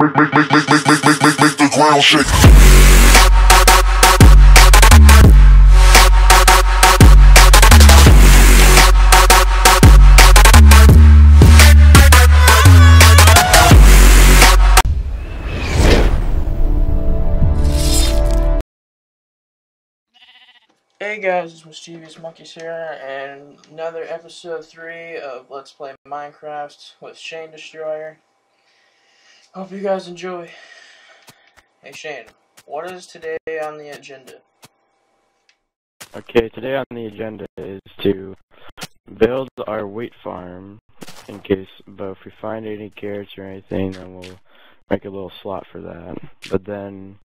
Hey guys, it's Mischievous Monkeys here, and another episode 3 of Let's Play Minecraft with Shane Destroyer. Hope you guys enjoy. Hey Shane, what is today on the agenda? Okay, today on the agenda is to build our wheat farm in case, but if we find any carrots or anything, then we'll make a little slot for that. But then,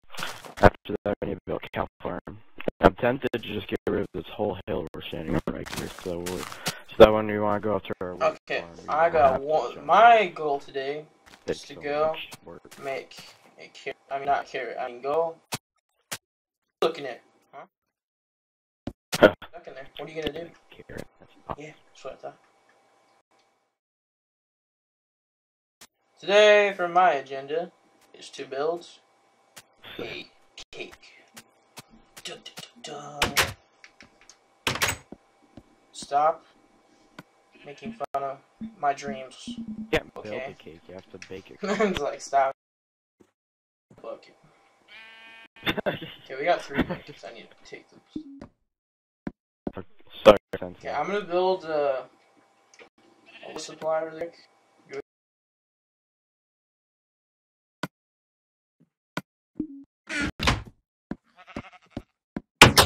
after that, we need to build a cow farm. I'm tempted to just get rid of this whole hill we're standing on right here, so we're, so that one we want to go after our wheat Okay, farm, I got one. My goal today Is to so go make a carrot. I mean, not carrot, I mean, go. Looking at. Huh? Stuck in there. What are you gonna do? Carrot. Yeah, that's what I thought. Today, for my agenda, is to build a cake. Dun, dun, dun, dun. Stop making fun of my dreams. Yeah, build Okay. a cake, you have to bake it. it's like, stop. Look. Okay, we got three buckets. I need to take them. Sorry. Okay, I'm gonna build uh, a supply really.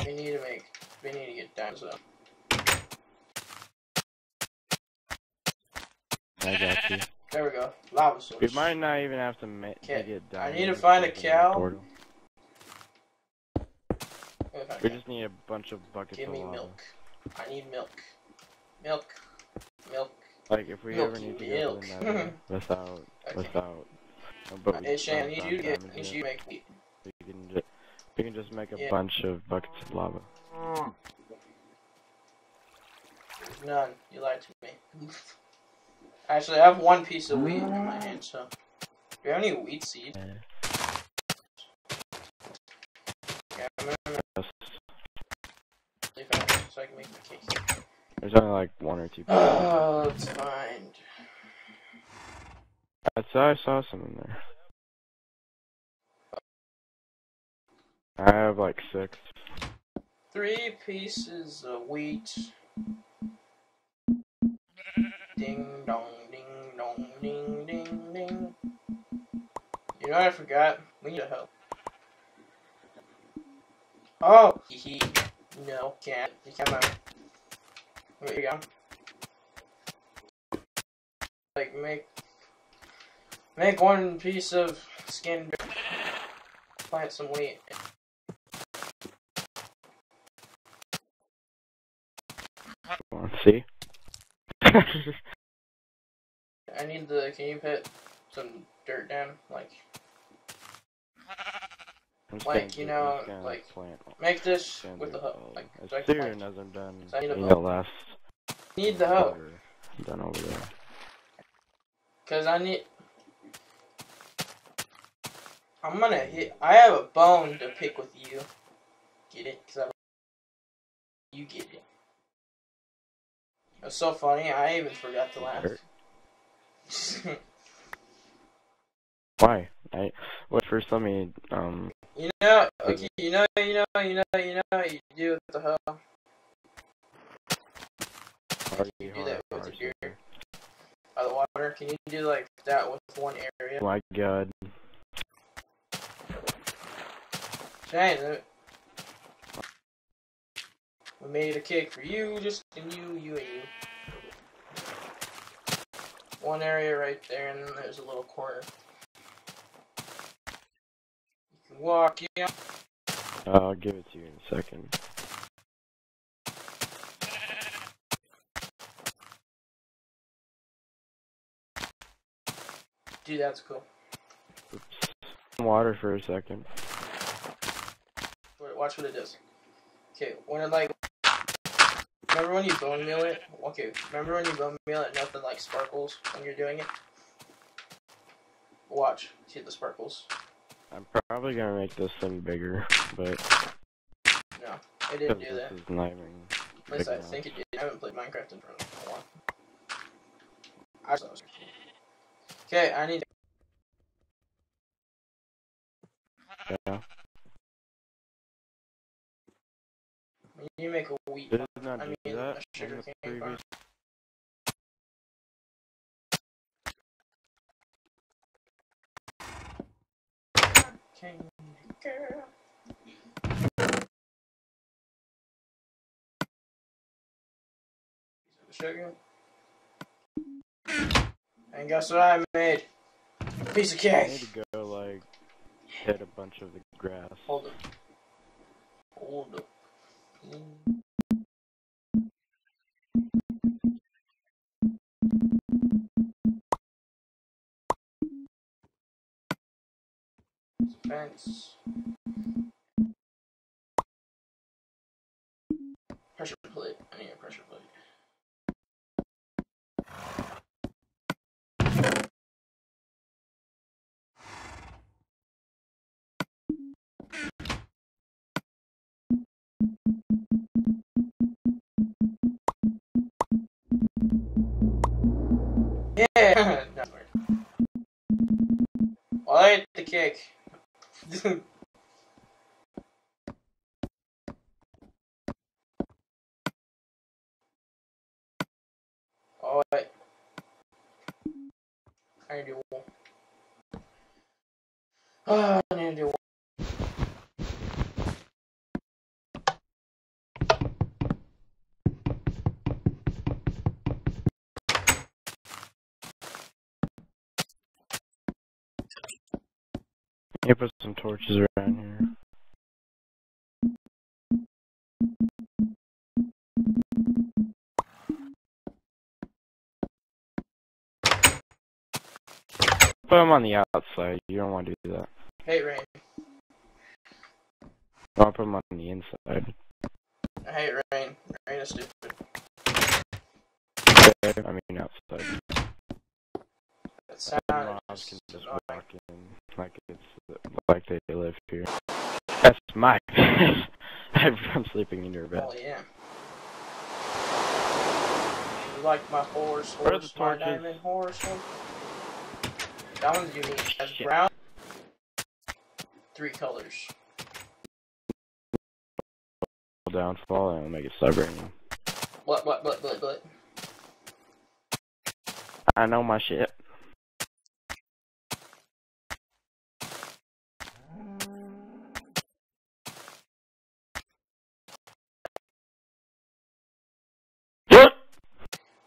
We need to make. We need to get diamonds up. I got you. There we go. Lava source. We might not even have to ma- Okay, dig it I need to find a cow. We just need a bunch of buckets of milk. Give me milk. I need milk. Milk. Milk. Like if we ever need to milk. go to the nether without Okay. without but we Hey Shane, I need you to get. Need you make meat. we can just we can just make a Yeah. bunch of buckets of lava. There's none. You lied to me. Actually, I have one piece of wheat in my mm. hand, so. Do you have any wheat seed? Yeah, I'm gonna Yes. see if I so I can make cake. There's only like one or two. pieces. Oh, let's find. I saw I saw some in there. I have like six. Three pieces of wheat. Ding dong, ding ding ding. You know what I forgot? We need a hoe. Oh, hee. No, can't. You on. There you go. Like make make one piece of skin. Plant some wheat. See? I need the. Can you put some dirt down? Like, Like, you know, I'm like, make this with the hoe. Like, as so I can soon as I'm done, I need a hoe. last Need the hoe. water done over there. Cause I need. I'm gonna hit. I have a bone to pick with you. Get it? Cause I. You get it. It's so funny. I even forgot to laugh. Why? I wait first. Let me um. you know. Okay. You know. You know. You know. You know. what You do with the. Already You do that with your-. By the water. Can you do like that with one area? Oh my god. Shane, uh, we made a cake for you, just and you, you and you. One area right there, and then there's a little corner. You can walk in. Uh, I'll give it to you in a second. Dude, that's cool. Oops. Water for a second. Wait, Watch what it does. Okay, when it like. Remember when you bone meal it? Okay, remember when you bone meal it, nothing like sparkles when you're doing it? Watch. See the sparkles. I'm probably gonna make this thing bigger, but No, it didn't do that. this is not even At least I enough. think it did. I haven't played Minecraft in a while. I just was. Okay, I need. Yeah. You make a wheat. Did not I do mean, that a sugar the cane farm. previous? Cane girl. Sugar. And guess what I made? Piece of I cake. need to go like hit a bunch of the grass. Hold up. Hold up. Fence. Pressure plate. Ah, I need to. You put some torches around here. Put them on the outside. You don't want to do that. Hate rain. To put them on the inside. I hate rain. Rain is stupid. Okay, I mean outside. That sound Mobs can just annoying. walk in like it's like they live here. That's my bed. I'm sleeping in your bed. Oh yeah. You like my horse, Where are the horse, my diamond horse? That one's unique. Shit. brown, three colors. Downfall and it'll make it. What, what, what, what, what? I know my shit.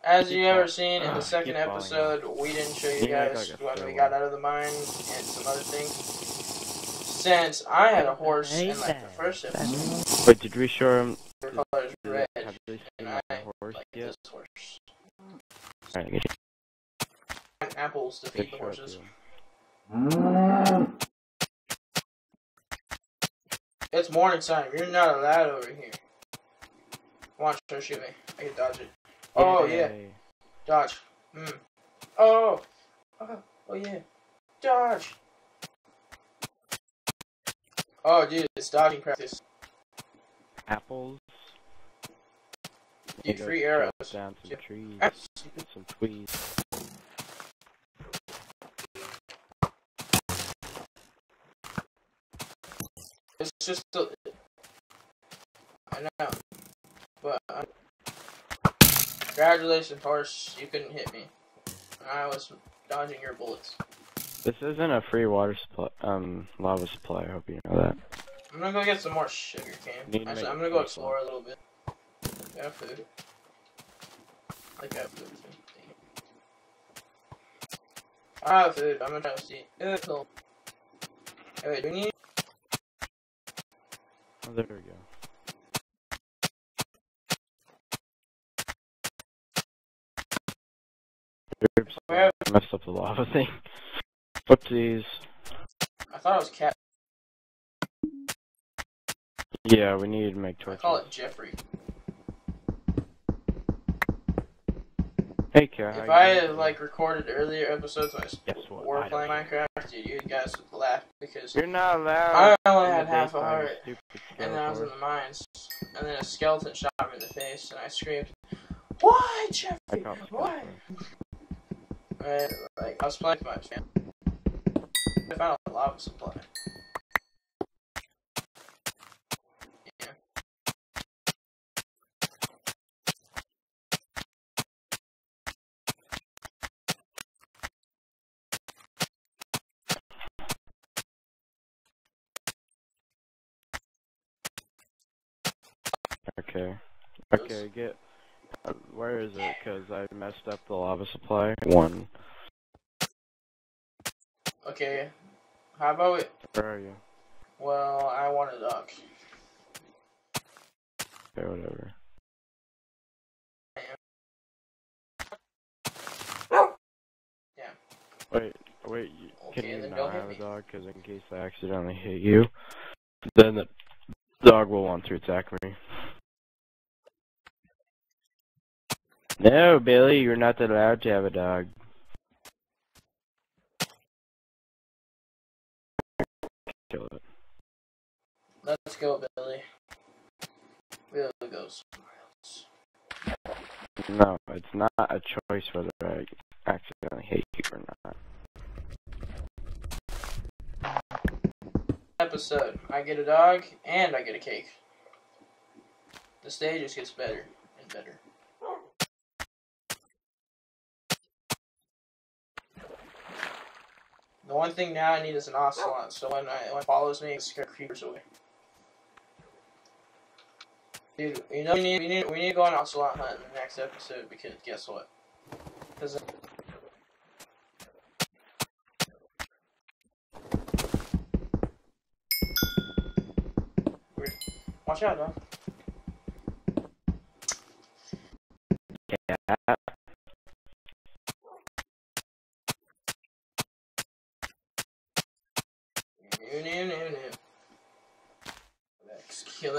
As you ever seen in the ah, second episode, we didn't show you You guys what we got out of the mine and some other things. Since I had a horse in like the first episode, Wait, did we show him? her color is red, Have they seen and my I horse like yet? this horse. Alright, get Apples to feed the horses. to. It's morning time. You're not allowed over here. Watch her shoot me. I can dodge it. Oh yeah, Yay. dodge. Hmm. Oh. Oh. Oh yeah. Dodge. Oh dude, it's dodging practice. Apples. Dude, free arrows. Down some Yeah. trees. Ah, Some tweeds. It's just a, I know, but uh, congratulations, horse. You couldn't hit me. I was dodging your bullets. This isn't a free water supply, um, lava supply. I hope you know that. I'm gonna go get some more sugar cane. Actually, I'm gonna go food. explore a little bit. Got food. I got food. too. I have food. I'm gonna try to see. Ew, cool. Hey, wait, do we need? Oh, there we go. Oops, I messed up the lava thing. Whoopsies. I thought it was cat. Yeah, we need to make I call it Jeffrey. Hey, Kara. If I had like recorded earlier episodes when I s- guess what? were playing Minecraft, dude, you guys would laugh because You're not allowed. I only had half a heart, and then I was in the mines, and then a skeleton shot me in the face, and I screamed, "Why, Jeffrey? Why?" Right, like I was playing with my family. I found a lava supply. Yeah. Okay. Okay, get. Uh, where is it? Because I messed up the lava supply. One. Okay. How about it? Where are you? Well, I want a dog. Okay, whatever. Wait, wait. you- Okay, Can you not have a dog? Because in case I accidentally hit you, then the dog will want to attack me. No, Billy, you're not allowed to have a dog. Kill it. Let's go, Billy. Billy goes somewhere else. No, it's not a choice whether I accidentally hit you or not. Episode. I get a dog and I get a cake. The stage just gets better and better. The one thing now I need is an ocelot, so when I when it follows me, it scares creepers away. Dude, you know we need we need we need to go on ocelot hunt in the next episode because guess what? Because watch out, dog.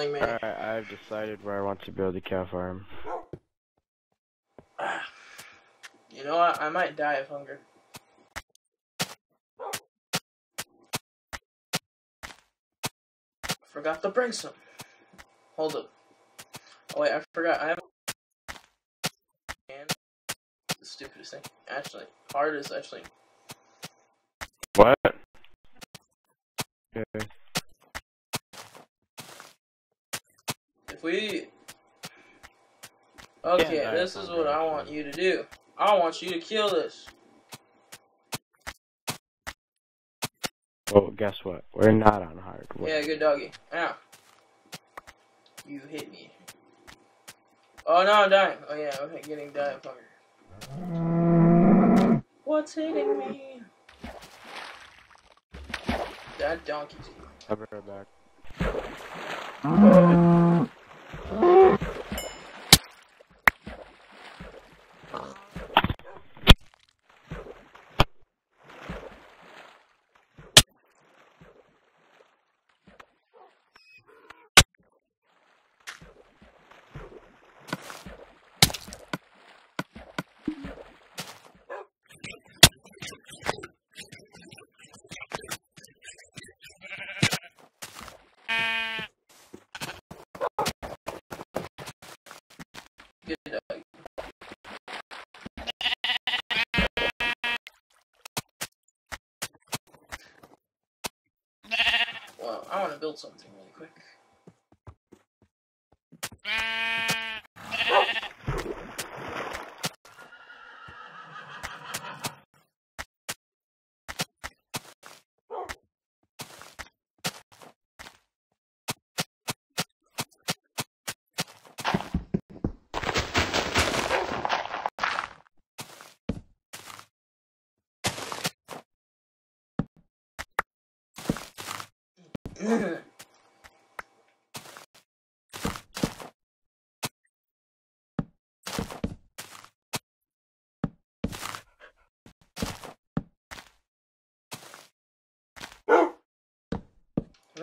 Killing me. Alright, I've decided where I want to build a cow farm. You know what? I might die of hunger. Forgot to bring some. Hold up. Oh wait, I forgot. I have. And the stupidest thing. Actually, hard is actually. What? Okay. We. Okay, Yeah, this is what I want you to do. I want you to kill this. Well, guess what? We're not on hard. Yeah, good doggy. Ow. You hit me. Oh no, I'm dying. Oh yeah, I'm getting die of hunger. What's hitting me? That donkey's I'll be right back. Oh. Well, I want to build something really quick. Ah.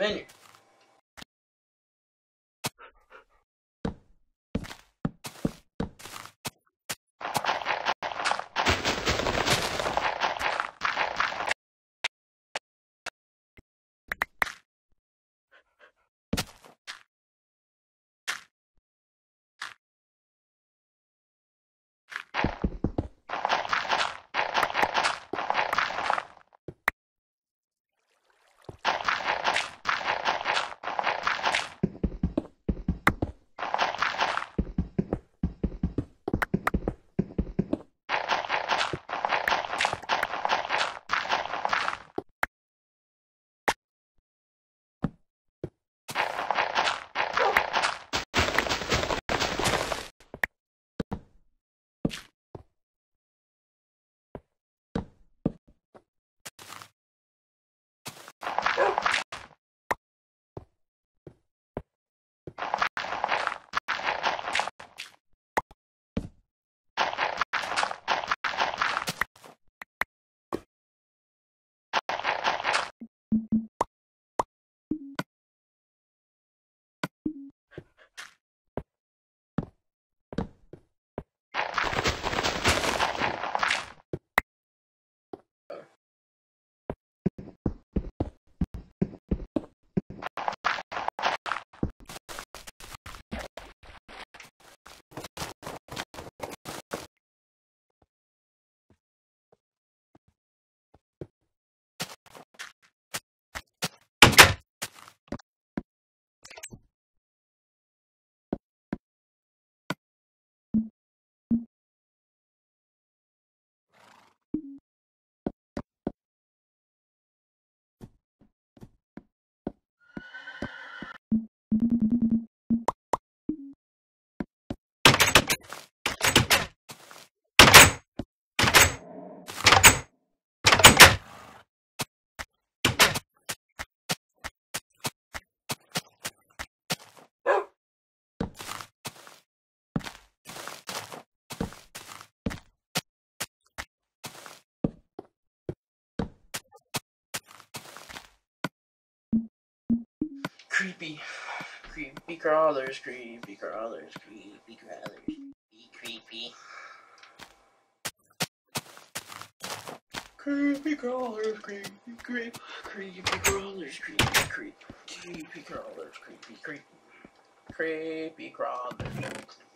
Menu. Creepy. Creepy crawlers, creepy crawlers, creepy crawlers. Be creepy. Creepy crawlers, creepy, creep, creepy crawlers, creepy, creep, creepy crawlers, creepy, creep, creepy crawlers.